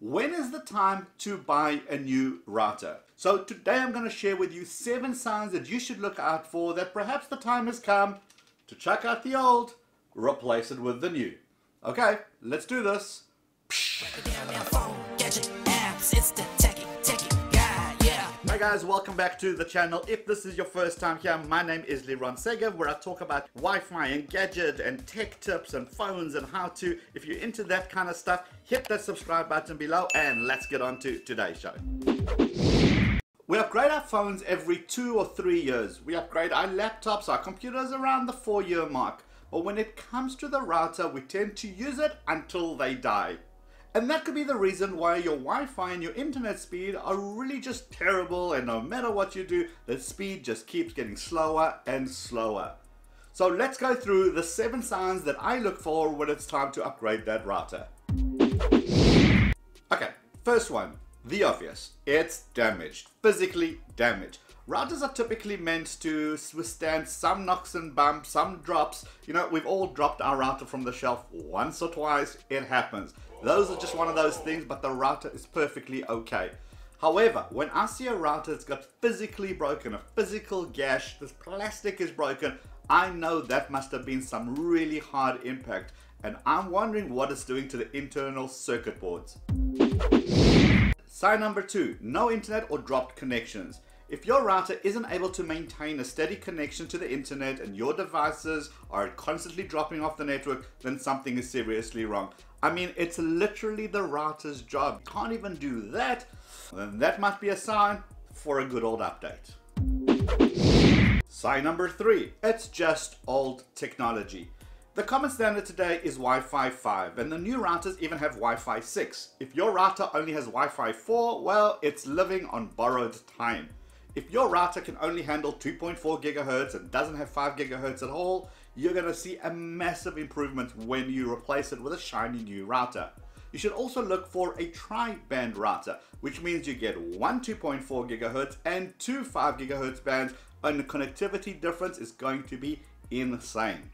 when is the time to buy a new router? So today I'm going to share with you seven signs that you should look out for that perhaps the time has come to chuck out the old, replace it with the new. Okay, let's do this. Hi guys, welcome back to the channel. If this is your first time here, my name is Liron Segev, where I talk about Wi-Fi and gadget and tech tips and phones and how to. If you're into that kind of stuff, hit that subscribe button below and let's get on to today's show. We upgrade our phones every two or three years. We upgrade our laptops, our computers around the four year mark. But when it comes to the router, we tend to use it until they die. And that could be the reason why your Wi-Fi and your internet speed are really just terrible and no matter what you do, the speed just keeps getting slower and slower. So let's go through the seven signs that I look for when it's time to upgrade that router. Okay, first one, the obvious. It's damaged, physically damaged. Routers are typically meant to withstand some knocks and bumps, some drops. You know, we've all dropped our router from the shelf once or twice. It happens. Those are just one of those things, but the router is perfectly okay. However, when I see a router that's got physically broken, a physical gash, this plastic is broken, I know that must have been some really hard impact. And I'm wondering what it's doing to the internal circuit boards. Sign number two, no internet or dropped connections. If your router isn't able to maintain a steady connection to the internet and your devices are constantly dropping off the network, then something is seriously wrong. I mean, it's literally the router's job. You Can't even do that, then that must be a sign for a good old update. Sign number three, it's just old technology. The common standard today is Wi-Fi 5 and the new routers even have Wi-Fi 6. If your router only has Wi-Fi 4, well, it's living on borrowed time. If your router can only handle 2.4 gigahertz and doesn't have 5 gigahertz at all, you're going to see a massive improvement when you replace it with a shiny new router. You should also look for a tri-band router, which means you get one 2.4 gigahertz and two 5 gigahertz bands, and the connectivity difference is going to be insane.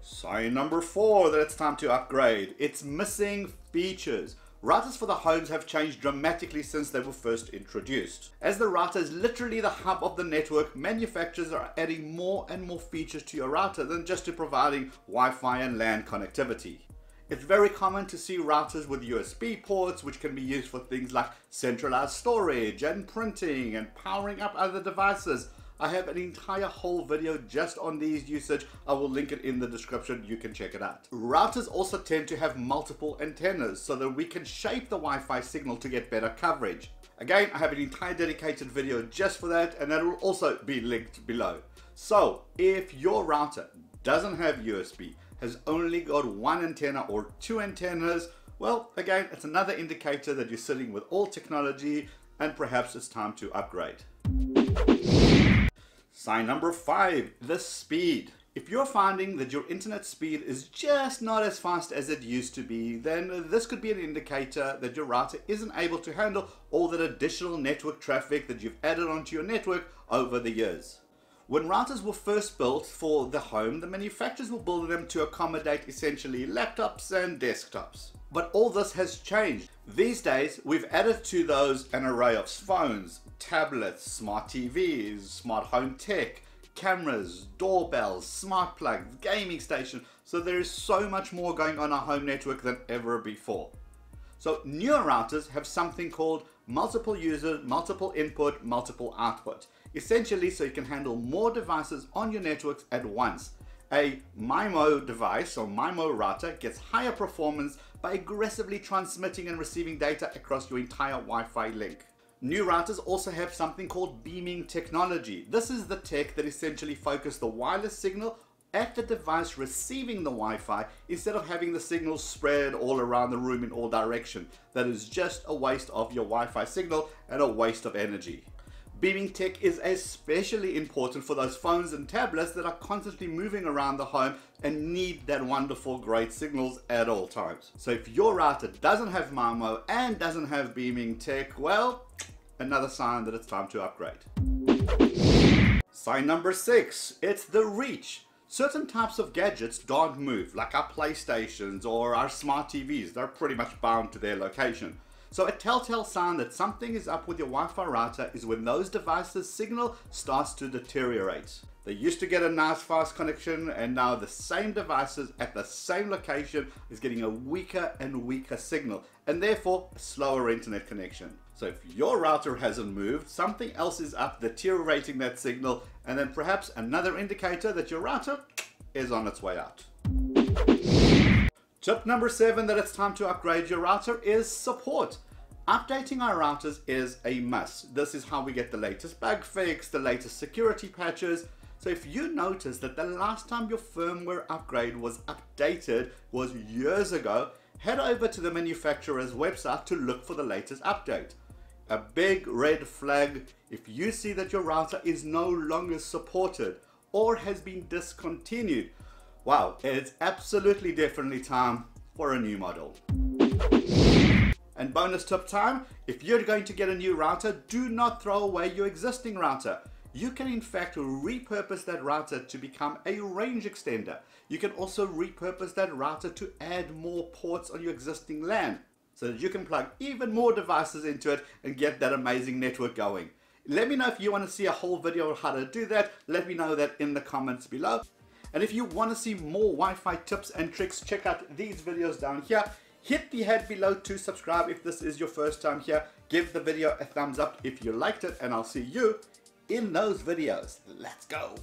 Sign number four that it's time to upgrade. It's missing features. Routers for the homes have changed dramatically since they were first introduced. As the router is literally the hub of the network, manufacturers are adding more and more features to your router than just to providing Wi-Fi and LAN connectivity. It's very common to see routers with USB ports which can be used for things like centralized storage and printing and powering up other devices I have an entire whole video just on these usage. I will link it in the description. You can check it out. Routers also tend to have multiple antennas so that we can shape the Wi-Fi signal to get better coverage. Again, I have an entire dedicated video just for that and that will also be linked below. So if your router doesn't have USB, has only got one antenna or two antennas, well, again, it's another indicator that you're sitting with old technology and perhaps it's time to upgrade. Sign number five, the speed. If you're finding that your internet speed is just not as fast as it used to be, then this could be an indicator that your router isn't able to handle all that additional network traffic that you've added onto your network over the years. When routers were first built for the home, the manufacturers were building them to accommodate essentially laptops and desktops. But all this has changed. These days, we've added to those an array of phones, tablets, smart TVs, smart home tech, cameras, doorbells, smart plugs, gaming station. So there is so much more going on our home network than ever before. So newer routers have something called multiple user, multiple input, multiple output. Essentially so you can handle more devices on your networks at once. A MIMO device or MIMO router gets higher performance by aggressively transmitting and receiving data across your entire Wi-Fi link. New routers also have something called beaming technology. This is the tech that essentially focuses the wireless signal at the device receiving the Wi-Fi instead of having the signal spread all around the room in all direction. That is just a waste of your Wi-Fi signal and a waste of energy. Beaming tech is especially important for those phones and tablets that are constantly moving around the home and need that wonderful great signals at all times. So if your router doesn't have MIMO and doesn't have beaming tech, well, another sign that it's time to upgrade. Sign number six, it's the reach. Certain types of gadgets don't move, like our PlayStations or our smart TVs. They're pretty much bound to their location. So a telltale sign that something is up with your Wi-Fi router is when those devices' signal starts to deteriorate. They used to get a nice fast connection and now the same devices at the same location is getting a weaker and weaker signal and therefore a slower internet connection. So if your router hasn't moved, something else is up deteriorating that signal and then perhaps another indicator that your router is on its way out. Tip number seven that it's time to upgrade your router is support. Updating our routers is a must. This is how we get the latest bug fix, the latest security patches. So if you notice that the last time your firmware upgrade was updated was years ago, head over to the manufacturer's website to look for the latest update. A big red flag if you see that your router is no longer supported or has been discontinued Wow, it's absolutely definitely time for a new model. And bonus tip time, if you're going to get a new router, do not throw away your existing router. You can in fact repurpose that router to become a range extender. You can also repurpose that router to add more ports on your existing LAN so that you can plug even more devices into it and get that amazing network going. Let me know if you want to see a whole video on how to do that. Let me know that in the comments below. And if you want to see more Wi-Fi tips and tricks, check out these videos down here. Hit the head below to subscribe if this is your first time here. Give the video a thumbs up if you liked it and I'll see you in those videos. Let's go.